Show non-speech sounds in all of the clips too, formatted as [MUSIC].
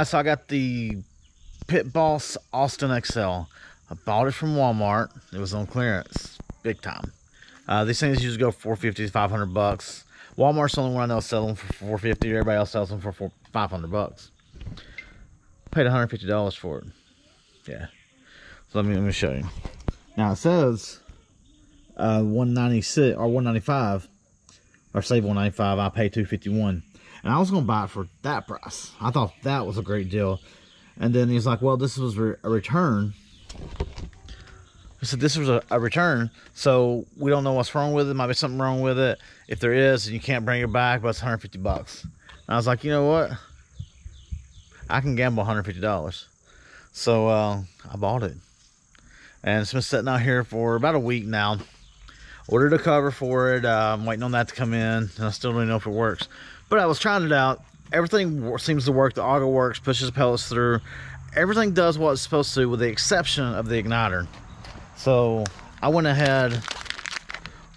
So I got the Pit Boss Austin XL. I bought it from Walmart. It was on clearance, big time. Uh, these things usually go 450 to 500 bucks. Walmart's the only one I know sell them for 450. Everybody else sells them for 500 bucks. Paid 150 dollars for it. Yeah. So let me let me show you. Now it says uh, 196 or 195 or save 195. I pay 251. And I was going to buy it for that price. I thought that was a great deal. And then he's like, well, this was re a return. He said this was a, a, return, so we don't know what's wrong with it. Might be something wrong with it. If there is, and you can't bring it back, but it's 150 bucks. And I was like, you know what? I can gamble 150 dollars. So uh, I bought it, and it's been sitting out here for about a week now. Ordered a cover for it. Uh, I'm waiting on that to come in, and I still don't know if it works. But I was trying it out. Everything seems to work. The auger works, pushes pellets through. Everything does what it's supposed to, with the exception of the igniter. So I went ahead,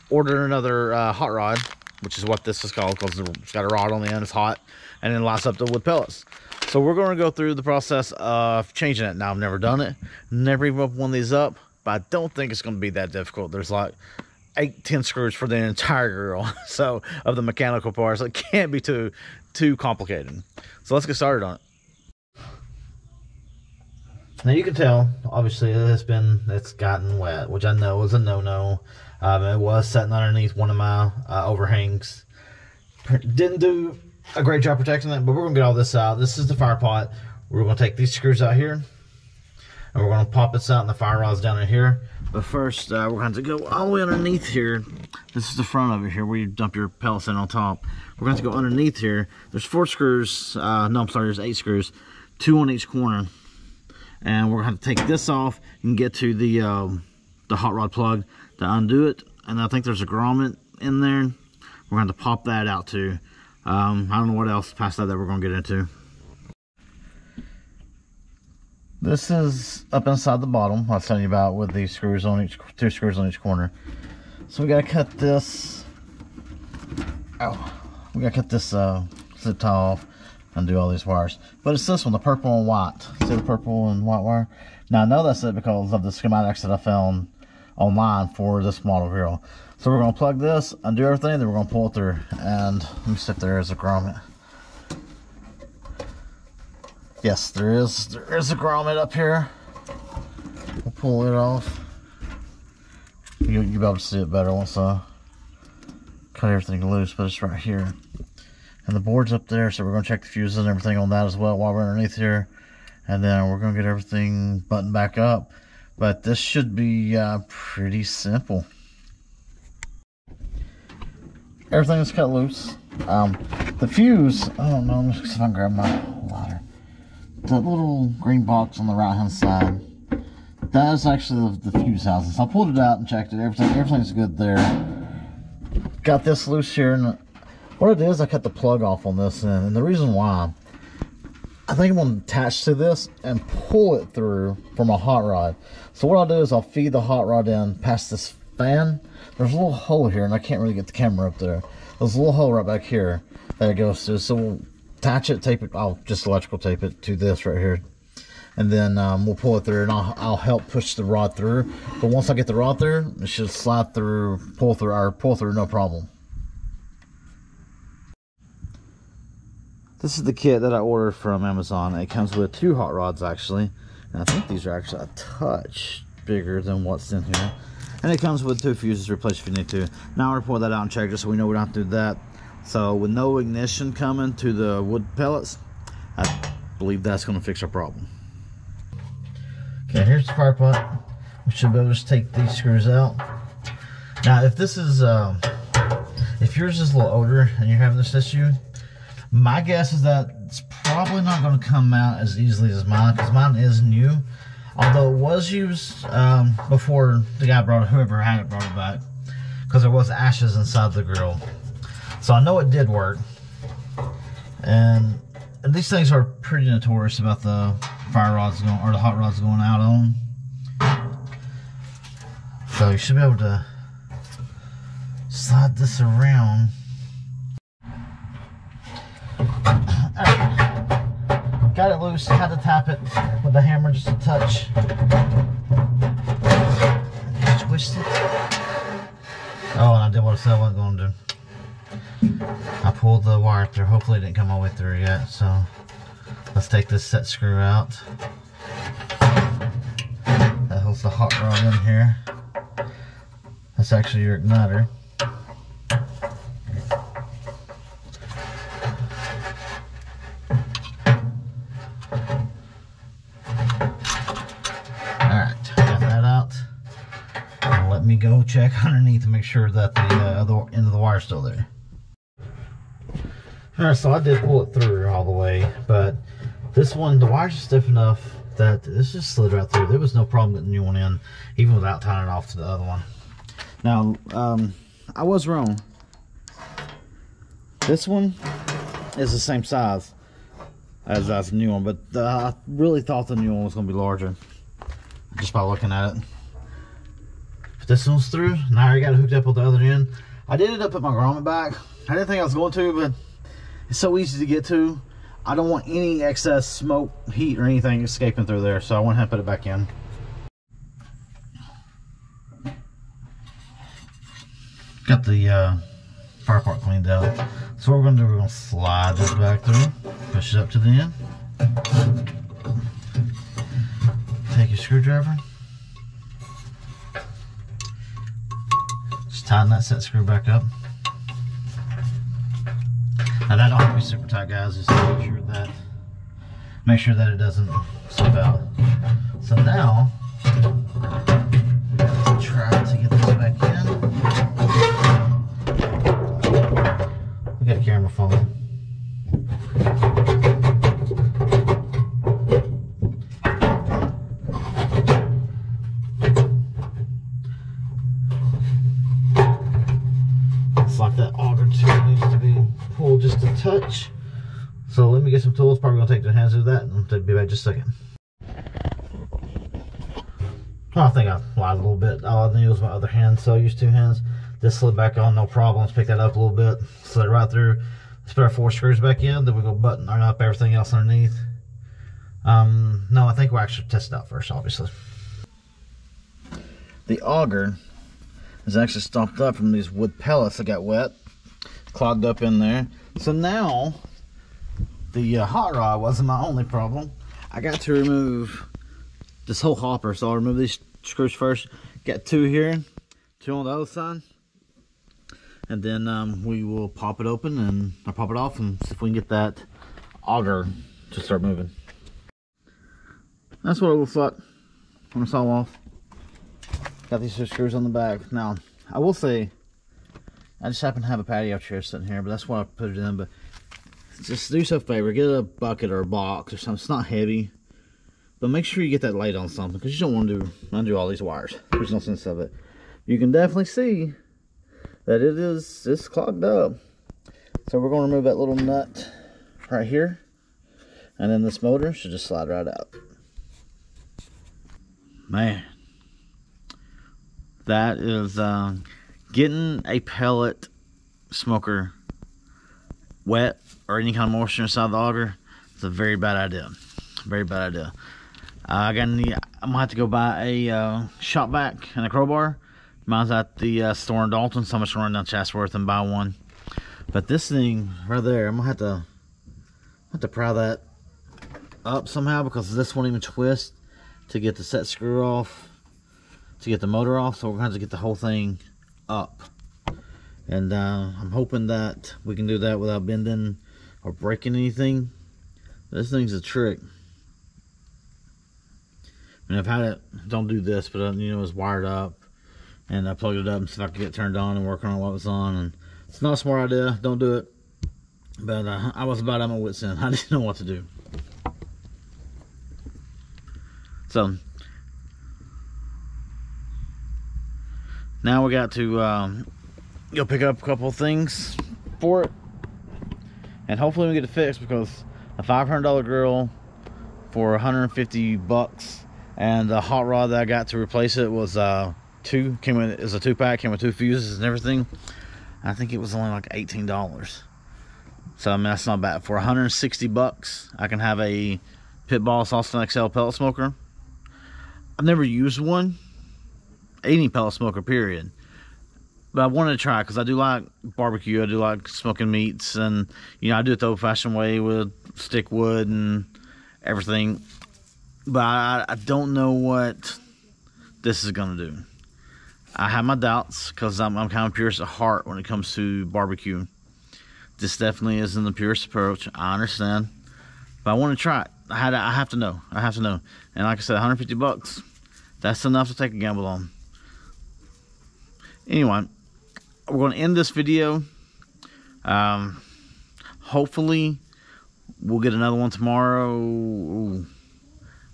ordered another uh, hot rod, which is what this is called because it's got a rod on the end, it's hot, and then lights up the wood pellets. So we're going to go through the process of changing it. Now, I've never done it, never even opened one of these up, but I don't think it's going to be that difficult. There's like eight, ten screws for the entire grill. [LAUGHS] So of the mechanical parts, it can't be too too complicated. So let's get started on it. Now you can tell, obviously it has been, it's gotten wet, which I know is a no-no. Um, it was sitting underneath one of my uh, overhangs. Didn't do a great job protecting it, but we're gonna get all this out. This is the fire pot. We're gonna take these screws out here, and we're gonna pop this out, and the fire rod's down in here. But first, uh, we're going to go all the way underneath here. This is the front of it here where you dump your pellets in on top. We're going to go underneath here. There's four screws. Uh, no, I'm sorry, there's eight screws. Two on each corner. And we're going to take this off and get to the um, the hot rod plug to undo it. And I think there's a grommet in there. We're going to pop that out too. Um, I don't know what else past that that we're going to get into. This is up inside the bottom, I was telling you about with these screws on each, two screws on each corner. So we gotta cut this, oh, we gotta cut this uh, zip tie off and do all these wires. But it's this one, the purple and white. See the purple and white wire? Now I know that's it because of the schematics that I found online for this model grill. So we're gonna plug this, undo everything, then we're gonna pull it through. And let me see if there is a grommet. Yes, there is. There is a grommet up here. We'll pull it off. You, you'll be able to see it better once I cut everything loose, but it's right here. And the board's up there, so we're going to check the fuses and everything on that as well while we're underneath here. And then we're going to get everything buttoned back up. But this should be uh, pretty simple. Everything is cut loose. Um, the fuse, I don't know, let me see if I can grab my the little green box on the right hand side. That is actually the, the fuse housing so I pulled it out and checked it. Everything everything's good there. Got this loose here and what it is I cut the plug off on this end and the reason why I think I'm going to attach to this and pull it through from a hot rod. So what I'll do is I'll feed the hot rod in past this fan. There's a little hole here and I can't really get the camera up there. There's a little hole right back here that it goes to so attach it, tape it, I'll just electrical tape it to this right here. And then um, we'll pull it through and I'll, I'll help push the rod through. But once I get the rod through, it should slide through, pull through, or pull through no problem. This is the kit that I ordered from Amazon. It comes with two hot rods actually. And I think these are actually a touch bigger than what's in here. And it comes with two fuses to replace if you need to. Now I'll pull that out and check just so we know we don't have to do that. So with no ignition coming to the wood pellets, I believe that's going to fix our problem. Okay, here's the fire pot. We should be able to just take these screws out. Now, if this is, um, if yours is a little older and you're having this issue, my guess is that it's probably not going to come out as easily as mine because mine is new. Although it was used um, before the guy brought it, whoever had it brought it back because there was ashes inside the grill. So I know it did work. And, these things are pretty notorious about the fire rods going, or the hot rods going out on. So you should be able to slide this around. [COUGHS] got it loose, had to tap it with the hammer just a touch. Twist it. Oh, and I did what I said I wasn't going to do. I pulled the wire through. Hopefully it didn't come all the way through yet. So let's take this set screw out. That holds the hot rod in here. That's actually your igniter. Alright, got that out. Let me go check [LAUGHS] underneath to make sure that the uh, other end of the wire is still there. Alright, so I did pull it through all the way, but this one, the wire's stiff enough that this just slid right through. There was no problem getting the new one in, even without tying it off to the other one. Now, um, I was wrong. This one is the same size as, the new one, but uh, I really thought the new one was going to be larger just by looking at it But this one's through. Now I got it hooked up with the other end. I did it up at my grommet back. I didn't think I was going to, but it's so easy to get to. I don't want any excess smoke, heat, or anything escaping through there, so I went ahead and put it back in. Got the uh, fire pot cleaned out. So what we're going to do, we're going to slide this back through, push it up to the end. Take your screwdriver, Just tighten that set screw back up. Now that don't have to be super tight guys, just make sure that make sure that it doesn't slip out. So now try to get this back in. We got a camera phone. Touch. So let me get some tools. Probably gonna take the hands of that and I'll be back just a second. I think I lied a little bit. All I knew was my other hand, so I used two hands. This slid back on, no problems. Pick that up a little bit, slid right through. Let's put our four screws back in, then we go button iron up everything else underneath. Um, no, I think we'll actually test it out first, obviously. The auger is actually stopped up from these wood pellets that got wet, clogged up in there. So now, the uh, hot rod wasn't my only problem. I got to remove this whole hopper. So I'll remove these screws first. Got two here, two on the other side. And then um, we will pop it open and I'll pop it off and see if we can get that auger to start moving. That's what it looks like when it's all off. Got these two screws on the back. Now, I will say, I just happen to have a patio chair sitting here, but that's why I put it in. But just do yourself a favor, get a bucket or a box or something. It's not heavy, but make sure you get that laid on something because you don't want to undo all these wires. There's no sense of it. You can definitely see that it is it's clogged up. So we're going to remove that little nut right here. And then this motor should just slide right out. Man. That is... Uh, getting a pellet smoker wet or any kind of moisture inside the auger it's a very bad idea. Very bad idea. Uh, I got any, I'm gonna have to go buy a uh, shop vac and a crowbar. Mine's at the uh, store in Dalton, so I'm just run down Chatsworth and buy one. But this thing right there, I'm gonna have to have to pry that up somehow because this won't even twist to get the set screw off, to get the motor off. So we're gonna get the whole thing up. And uh, I'm hoping that we can do that without bending or breaking anything. This thing's a trick. I mean, I've had it, don't do this, but uh, you know, it's wired up. And I plugged it up and see if I could get turned on and working on what was on. And it's not a smart idea, don't do it. But uh, I was about at my wit's end. [LAUGHS] I didn't know what to do. So, Now we got to um, go pick up a couple things for it. And hopefully we get it fixed because a $500 grill for 150 bucks and the hot rod that I got to replace it was uh, two, came with, is a two pack, came with two fuses and everything. I think it was only like $18. So I mean that's not bad. For 160 bucks, I can have a Pit Boss Austin XL pellet smoker. I've never used one, any pellet smoker, period. But I wanted to try because I do like barbecue. I do like smoking meats, and you know I do it the old-fashioned way with stick wood and everything. But I, I don't know what this is gonna do. I have my doubts because I'm, I'm kind of purist at heart when it comes to barbecue. This definitely isn't the purest approach. I understand, but I want to try it. I had I have to know. I have to know. And like I said, 150 bucks. That's enough to take a gamble on. Anyway, we're going to end this video. Um, hopefully, we'll get another one tomorrow. Ooh.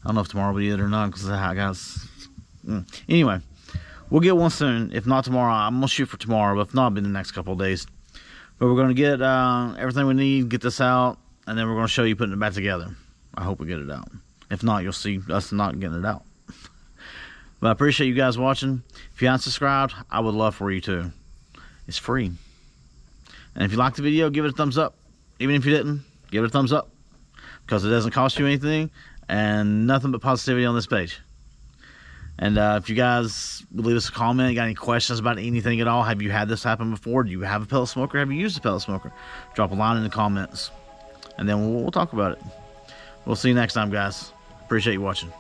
I don't know if tomorrow will be it or not because I got. Mm. Anyway, we'll get one soon. If not tomorrow, I'm gonna shoot for tomorrow. But if not, be the next couple days. But we're gonna get uh, everything we need, get this out, and then we're gonna show you putting it back together. I hope we get it out. If not, you'll see us not getting it out. But I appreciate you guys watching. If you haven't subscribed, I would love for you to. It's free. And if you liked the video, give it a thumbs up. Even if you didn't, give it a thumbs up. Because it doesn't cost you anything and nothing but positivity on this page. And uh, if you guys leave us a comment, got any questions about anything at all, have you had this happen before? Do you have a pellet smoker? Have you used a pellet smoker? Drop a line in the comments, and then we'll, we'll talk about it. We'll see you next time, guys. Appreciate you watching.